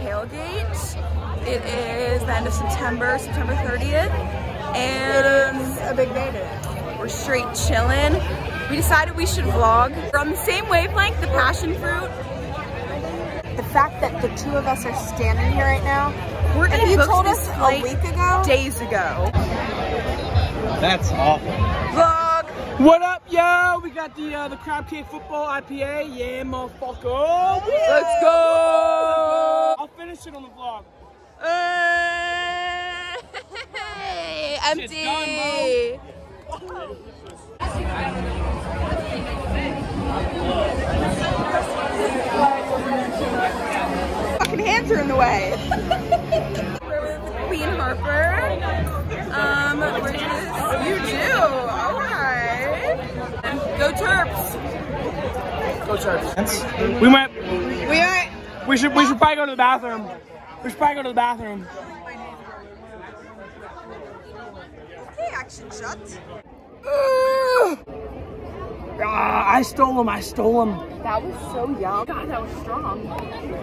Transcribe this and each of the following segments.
tailgate. It is the end of September, September 30th. And It's a big day today. we're straight chilling. We decided we should vlog. We're on the same wavelength, the passion fruit. The fact that the two of us are standing here right now, We're if you told us a week ago, days ago. That's awful. Vlog. What up, yo? We got the uh, the crab cake football IPA. Yeah, motherfucker. Let's go. I'll finish it on the vlog. Uh, empty. Fucking hands are in the way. we're with Queen Harper. Um, we're just, you do. Alright. Go Terps. Go Terps. We went. We should. We should probably go to the bathroom. We should probably go to the bathroom. Okay, action shot. Ah, I stole them. I stole them. That was so young. God, that was strong.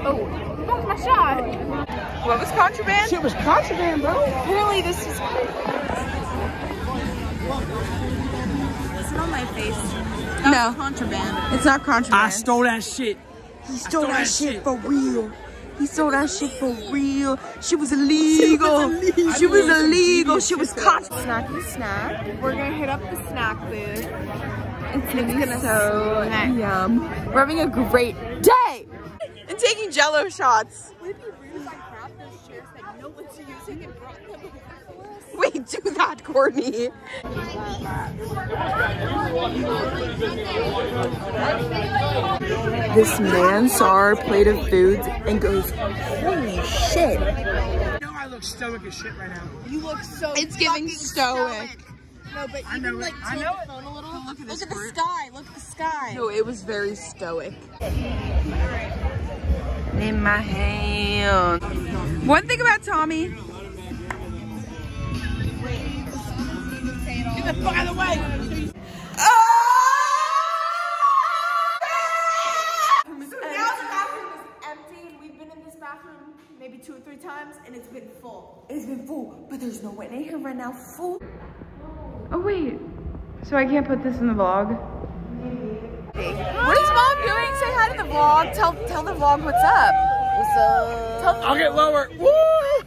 Oh, fuck my shot. What was contraband? Shit was contraband, bro. Apparently this is. Is it on my face? no. contraband. It's not contraband. I stole that shit. He stole, stole that, that shit shit. for real. He stole that shit for real. She was illegal. She was illegal. She was caught. Snacky snack. We're gonna hit up the snack booth. It's gonna be so yum. We're having a great day. And taking jello shots. Would it be rude if I grabbed those chairs that no one's using and brought them over for us? Wait, do that, Courtney. This man saw our plate of foods and goes, holy shit. You know I look stoic as shit right now. You look so It's giving fucking stoic. No, but I even know it. like I tilt know the it. phone a little. Look at Look at the sky. Look at the sky. No, it was very stoic. In my hand. One thing about Tommy. The fuck out of the way. So now the bathroom is empty, and we've been in this bathroom maybe two or three times, and it's been full. It's been full, but there's no one in here right now. Full. Oh wait. So I can't put this in the vlog. What is mom doing? Say hi to the vlog. Tell tell the vlog what's up. What's up? Tell I'll get lower. Woo!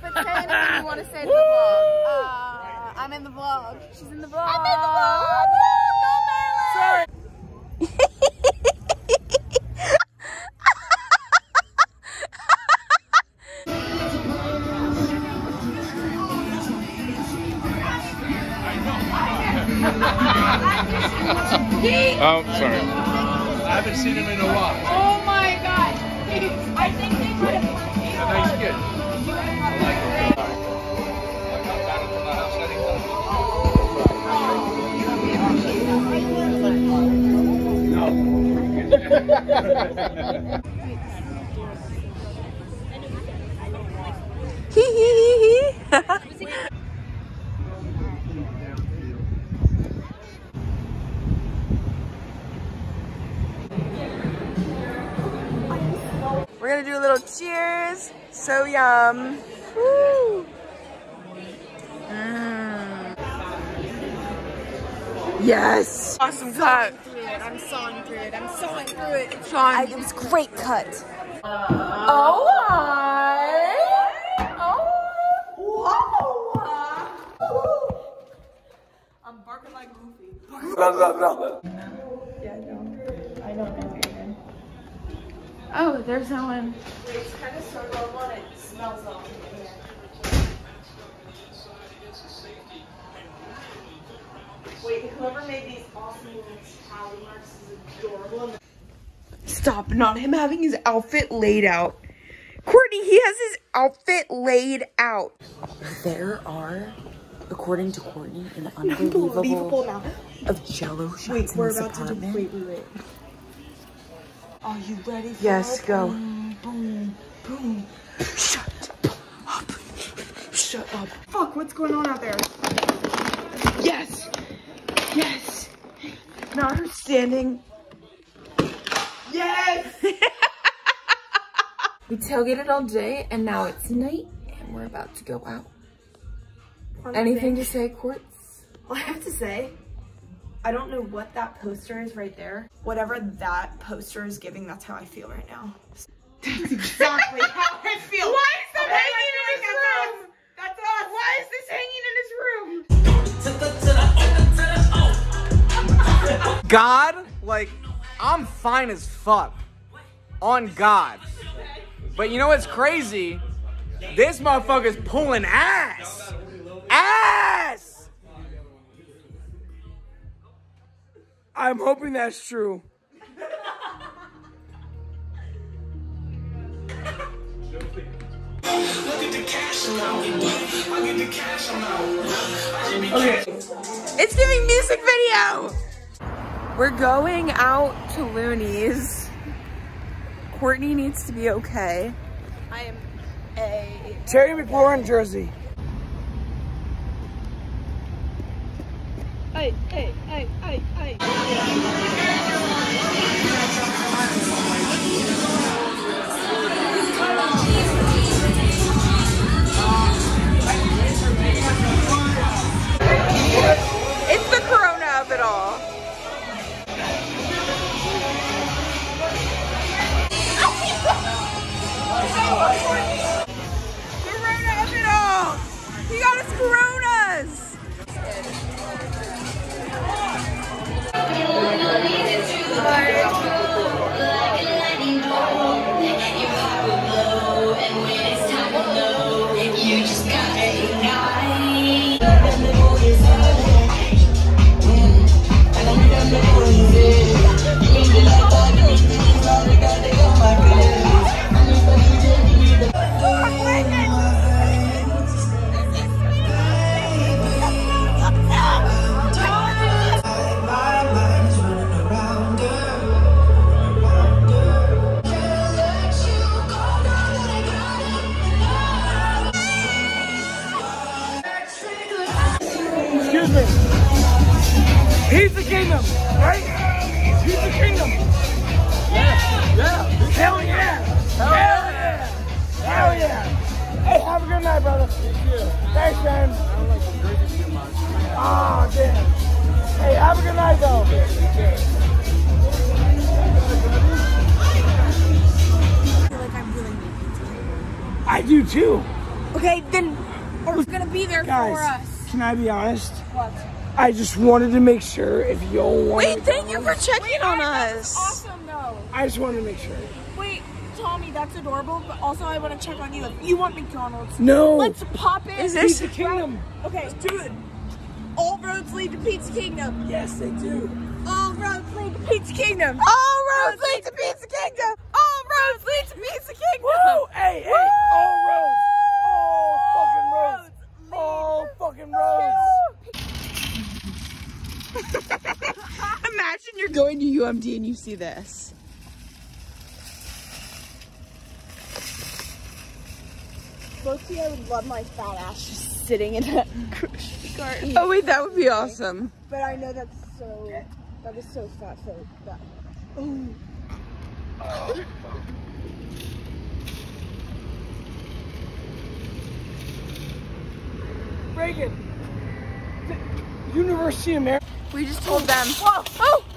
But say anything you want to say to the vlog. Uh, I'm in the vlog. She's in the vlog. I'm in the vlog. Go Maryland. Sorry. Oh, sorry. I haven't seen him in a while. Hee hee hee hee. We're gonna do a little cheers. So yum. Woo. Mm. Yes. Awesome cut. I'm sawing through it. I'm sawing through it. It's Sean. it was great cut. Oh my. Oh. I'm barking like Goofy. Yeah. I don't remember. Oh, there's no one. It's kind of so normal and it smells awful. Wait, whoever made these awesome tally marks is adorable. Stop, not him having his outfit laid out. Courtney, he has his outfit laid out. There are, according to Courtney, an Unbelievable unbelievable now. of jello shots Wait, in we're this about to do. apartment. Wait, wait, wait. Are you ready for Yes, it? go. Boom, boom, boom. Shut up. Shut up. Fuck, what's going on out there? Yes. Yes. Not her standing. Yes! We tailgated all day and now it's night and we're about to go out. Anything to say, Quartz? Well, I have to say, I don't know what that poster is right there. Whatever that poster is giving, that's how I feel right now. That's exactly how I feel. Why is that hanging God, like, I'm fine as fuck. On God. But you know what's crazy? This motherfucker's pulling ass. Ass! I'm hoping that's true. Okay. It's giving music video. We're going out to Looney's. Courtney needs to be okay. I am a. Terry McLaurin jersey. Hey, hey, hey, hey, hey. It's the corona of it all. I do too. Okay, then we're gonna be there for us. can I be honest? What? I just wanted to make sure if y'all wanted Wait, to thank go, you for checking on us. Awesome though. I just wanted to make sure. Wait, Tommy, that's adorable, but also I want to check on you. If you want McDonald's, No. let's pop in. Is this Pizza Kingdom. Okay, let's do it. All roads lead to Pizza Kingdom. Yes, they do. All roads lead to Pizza Kingdom. All roads lead to Pizza Kingdom. All roads lead to Pizza Kingdom. Woo! Hey, hey, all roads. All fucking roads. All fucking roads. Imagine you're going to UMD and you see this. Mostly, I would love my fat ass just sitting in that grocery cart. Oh wait, that would be awesome. But I know that's so. That is so fat. So that. Reagan. the University of Maryland. We just told them. Whoa. Oh!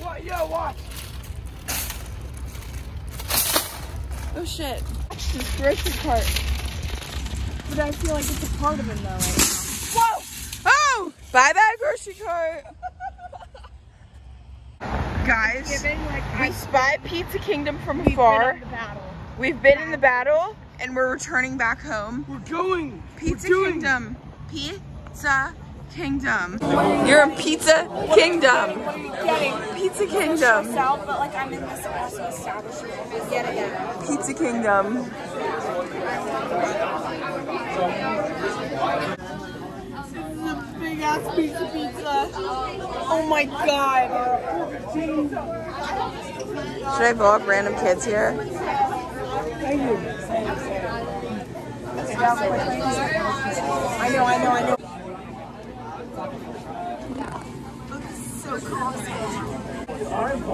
What? Yeah, watch. Oh shit. This grocery cart. But I feel like it's a part of it though. Right Whoa! Oh! Buy that grocery cart. Guys, Giving like we spy Pizza Kingdom from We've been afar. the. We've been in the battle and we're returning back home. We're going. Pizza We're. Kingdom. Pizza Kingdom. You're in Pizza Kingdom. Pizza Kingdom. Pizza Kingdom. Big ass pizza pizza. Oh my god. Should I vlog random kids here? I know, I know, I know.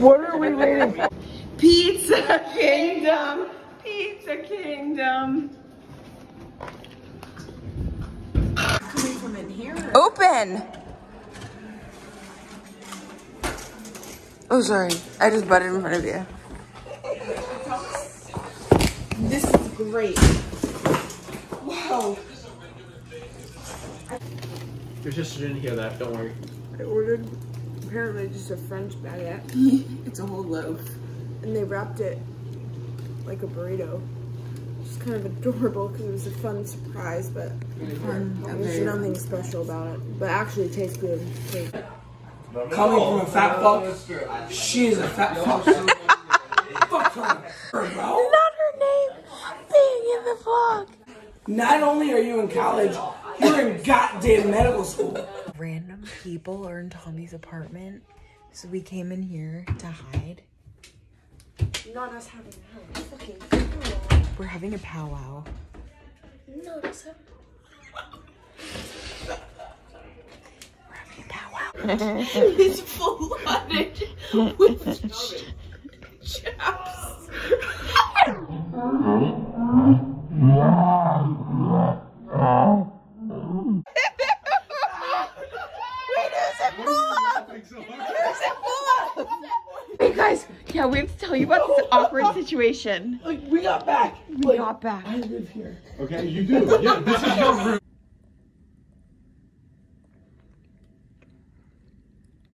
What are we waiting for? Pizza Kingdom. Pizza Kingdom. Coming from in here. Open. Oh, sorry. I just butted in front of you. This is great. Wow. Your sister didn't hear that, don't worry. I ordered apparently just a French baguette It's a whole loaf. and they wrapped it like a burrito. It's kind of adorable because it was a fun surprise, but mm, there's nothing special about it. But actually it tastes good. too. Coming from a fat fuck, she is a fat fuck. fuck her, bro. Not her name being in the vlog. Not only are you in college, you're in goddamn medical school. Random people are in Tommy's apartment, so we came in here to hide. Not us having a fucking We're having a powwow. Notice it. We're having a powwow. It's flooded with chaps. Hey guys, yeah, we have to tell you about this awkward situation. Like, we got back. We got back. I live here. Okay, you do. Yeah, this is your room.